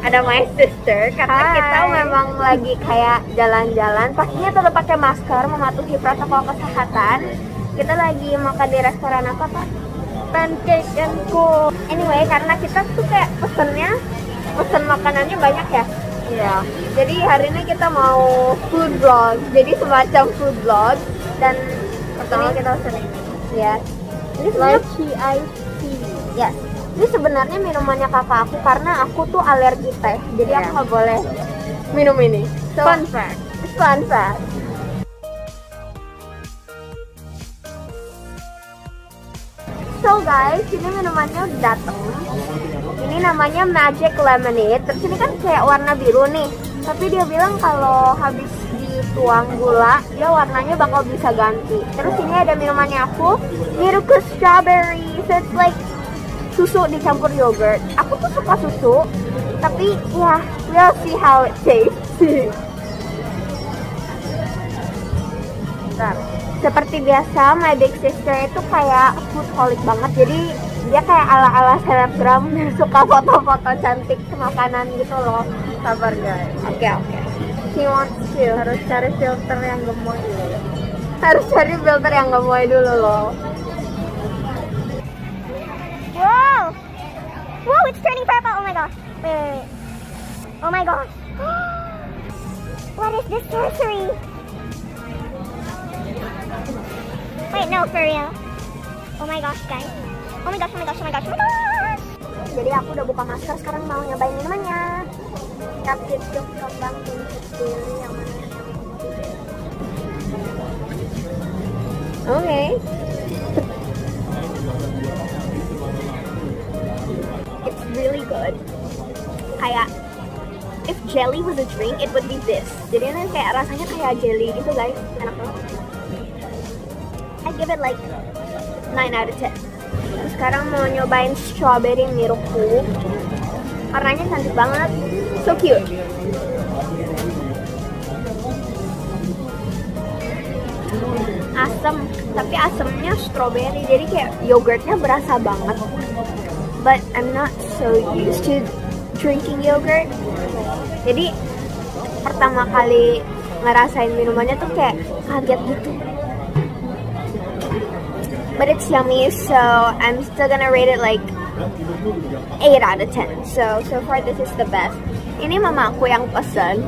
ada my sister. Karena Hai. kita memang lagi kayak jalan-jalan. Pastinya tetap pakai masker, mematuhi protokol kesehatan. Kita lagi makan di restoran apa kak? Pancake and cool. Anyway, karena kita tuh kayak pesennya, pesen makanannya banyak ya. Iya. Jadi hari ini kita mau food vlog. Jadi semacam food vlog. Dan pertama kita pesen ini. Ya. Ini sebenarnya iced tea. Yes. Ini sebenarnya minumannya kakak aku karena aku tuh alergi teh. Jadi aku Iya. nggak boleh minum ini. So, Fun fact. fun fact. So guys, ini minumannya udah dateng. Ini namanya Magic Lemonade. Terus ini kan kayak warna biru nih. Tapi dia bilang kalau habis dituang gula, dia warnanya bakal bisa ganti. Terus ini ada minumannya aku, Miruku Strawberry. So it's like susu dicampur yogurt. Aku tuh suka susu, tapi ya we'll see how it tastes. Bentar. Seperti biasa, my big sister itu kayak foodholic banget. Jadi dia kayak ala-ala selebgram suka foto-foto cantik makanan gitu loh. Sabar guys. Oke oke. She wants to. Harus cari filter yang gemoy dulu. Harus cari filter yang gemoy dulu loh. Whoa, it's turning purple. Oh my gosh. Wait, wait, wait. Oh my gosh. what is this sorcery? Wait, no, for real. Oh my gosh, guys. Oh my gosh, oh my gosh, oh my gosh, oh my gosh. Jadi aku udah buka masker, sekarang mau nyobain minumannya. Tapi itu kembang kecil yang mana? Oke. It's Kayak if jelly was a drink, it would be this. Jadi ini kayak rasanya kayak jelly gitu guys, enak banget. I give it like 9 out of 10. Terus sekarang mau nyobain strawberry miruku. Warnanya cantik banget. So cute. Asam, tapi asamnya strawberry. Jadi kayak yogurtnya berasa banget. But I'm not so used to drinking yogurt. Jadi pertama kali ngerasain minumannya tuh kayak kaget gitu. But it's yummy, so I'm still gonna rate it like 8 out of 10. So, so far this is the best. Ini mama aku yang pesan.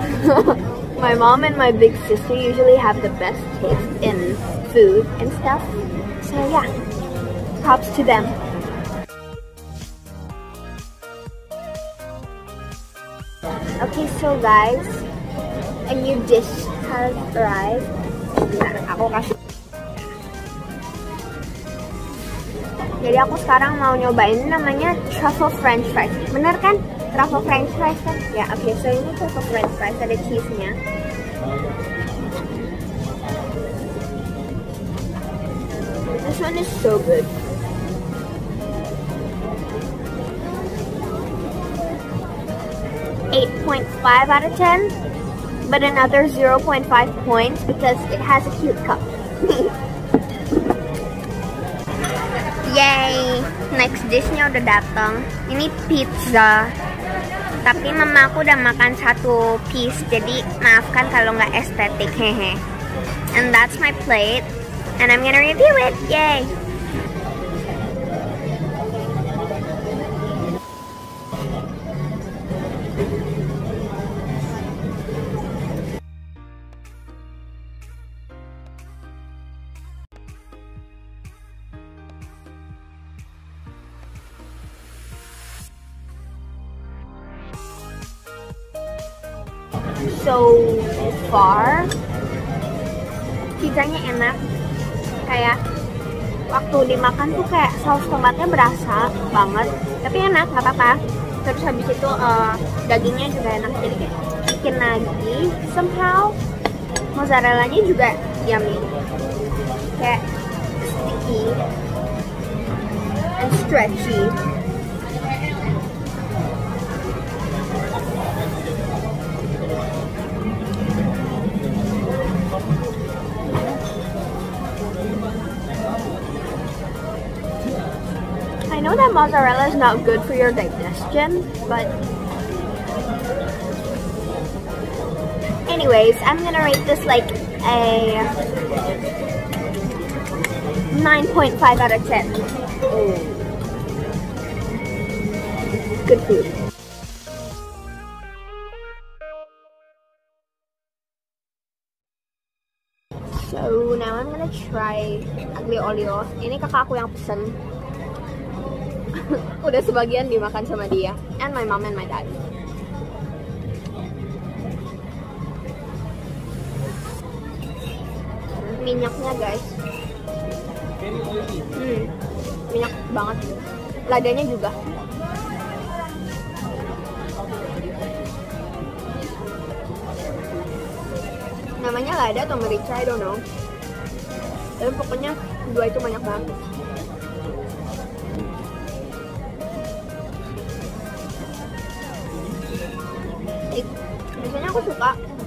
my mom and my big sister usually have the best taste in food and stuff. So yeah, props to them. Okay, so guys, a new dish has arrived. Jadi aku sekarang mau nyobain namanya truffle french fries. Bener kan? Truffle french fries kan? Ya, oke. So ini truffle french fries ada cheese-nya. This one is so good. Eight point five out of ten, but another zero point five points because it has a cute cup. Yay! Next dishnya udah datang. Ini pizza. Tapi mama aku udah makan satu piece, jadi maafkan kalau nggak estetik, hehe. And that's my plate. And I'm gonna review it. Yay! So far pizzanya enak. Kayak waktu dimakan tuh kayak saus tomatnya berasa banget tapi enak nggak apa-apa. Terus habis itu eh, dagingnya juga enak jadi kayak chicken lagi. Somehow mozzarellanya juga yummy. Kayak sticky and stretchy know that mozzarella is not good for your digestion, but anyways, I'm gonna rate this like a 9.5 out of 10. Good food. So now I'm gonna try aglio olio. Ini kakak aku yang pesen. Udah sebagian dimakan sama dia. And my mom and my dad. Minyaknya guys. Hmm, minyak banget. Ladanya juga. namanya lada atau merica I don't know tapi pokoknya dua itu banyak banget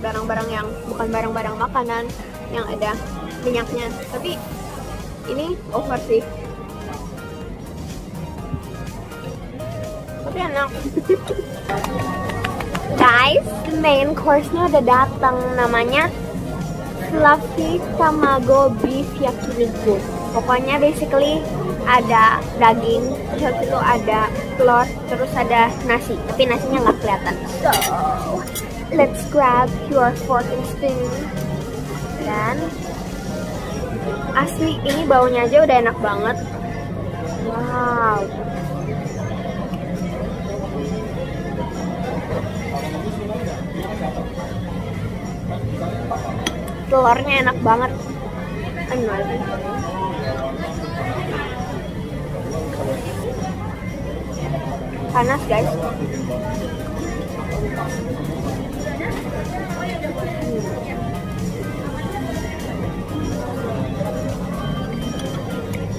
barang-barang yang bukan barang-barang makanan yang ada minyaknya tapi ini over sih tapi enak Guys, the main course-nya udah datang namanya Fluffy Tamago Beef Yakiniku. Pokoknya basically ada daging, terus itu ada telur, terus ada nasi. Tapi nasinya nggak kelihatan. So, let's grab your fork and spoon. Dan asli ini baunya aja udah enak banget. Wow. telurnya enak banget enak panas guys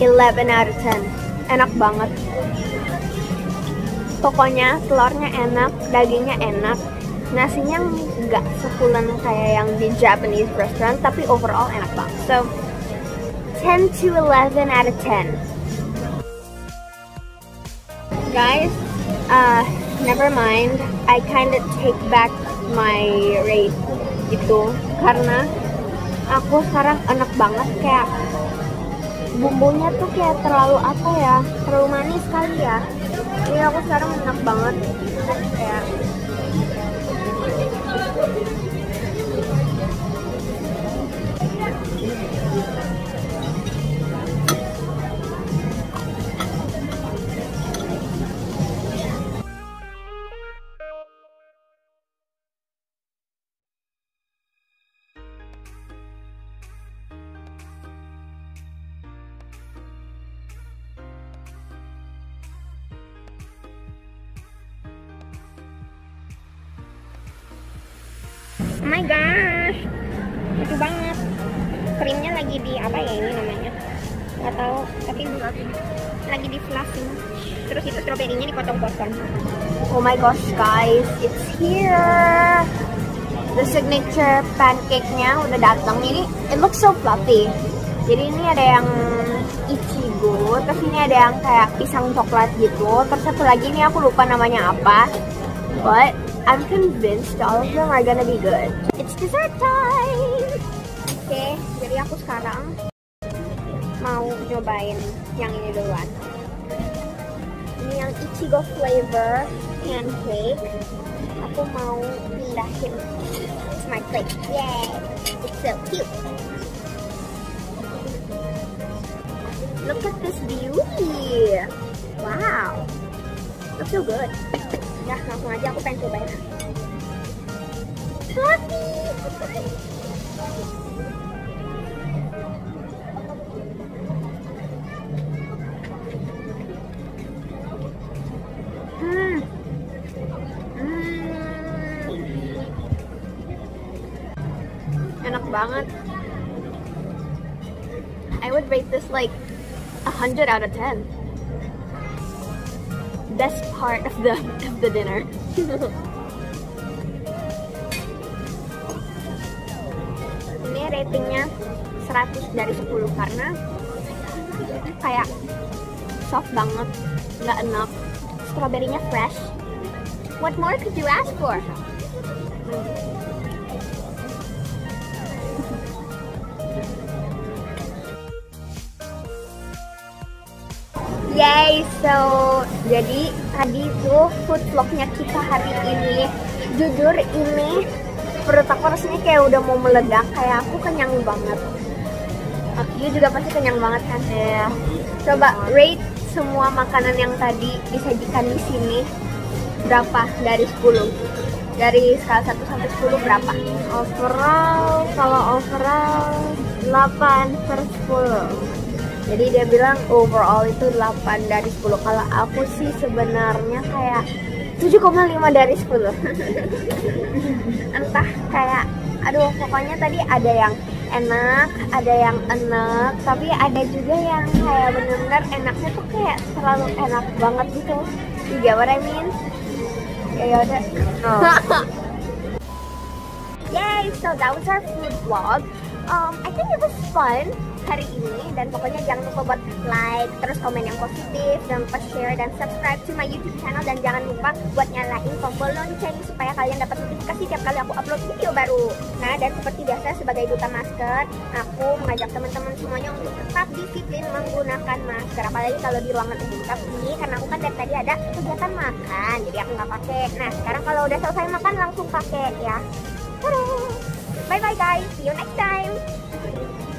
Eleven out of 10 Enak banget. Pokoknya telurnya enak Dagingnya enak Nasinya nggak sepulen kayak yang di Japanese restaurant Tapi overall enak banget. So 10 to 11 out of 10 Guys uh, Never mind. I kinda take back my rate Gitu. Karena Aku sekarang enak banget kayak bumbunya tuh kayak terlalu apa ya terlalu manis kali ya. Jadi aku sekarang enak banget. Kayak Oh my gosh, lucu banget. Krimnya lagi di apa ya ini namanya? Gak tahu, tapi lagi di fluffing. Terus itu stroberinya dipotong-potong. oh my gosh guys it's here the signature pancake-nya udah datang ini it looks so fluffy jadi ini ada yang ichigo terus ini ada yang kayak pisang coklat gitu terus satu lagi ini aku lupa namanya apa but I'm convinced all of them are gonna be good it's dessert time Oke, jadi aku sekarang mau nyobain yang ini duluan. Ini yang Ichigo flavor pancake. Aku mau pindahin to my plate. Yay! It's so cute. look at this beauty wow looks so good Udah, langsung aja aku pengen cobain. Hmm. Hmm. Enak banget. I would rate this like a hundred out of ten. Best part of the of the dinner. Ini ratingnya 100 dari 10 karena kayak soft banget nggak enak. Strawberry-nya fresh. What more could you ask for Yay, so jadi tadi tuh food vlognya kita hari ini Jujur ini perut aku rasanya kayak udah mau meledak Kayak aku kenyang banget You juga pasti kenyang banget kan? Ya. Coba rate semua makanan yang tadi disajikan di sini berapa dari 10? Dari skala 1 sampai 10 berapa? Overall, kalau overall 8 per 10. Jadi dia bilang overall itu 8 dari 10. Kalau aku sih sebenarnya kayak 7,5 dari 10. Entah kayak aduh pokoknya tadi ada yang enak, ada yang enak, tapi ada juga yang kayak bener-bener enaknya tuh kayak terlalu enak banget gitu. You get what I mean? Ya yaudah. Oh. Yay! So that was our food vlog. Um, I think it was fun hari ini dan pokoknya jangan lupa buat like terus komen yang positif jangan lupa share dan subscribe to my YouTube channel dan jangan lupa buat nyalain tombol lonceng supaya kalian dapat notifikasi tiap kali aku upload video baru. Nah dan seperti biasa sebagai duta masker aku mengajak teman-teman semuanya untuk tetap disiplin menggunakan masker apalagi kalau di ruangan umum ini karena aku kan dari tadi ada kegiatan makan jadi aku nggak pakai. Nah sekarang kalau udah selesai makan langsung pakai ya. Bye bye guys. See you next time.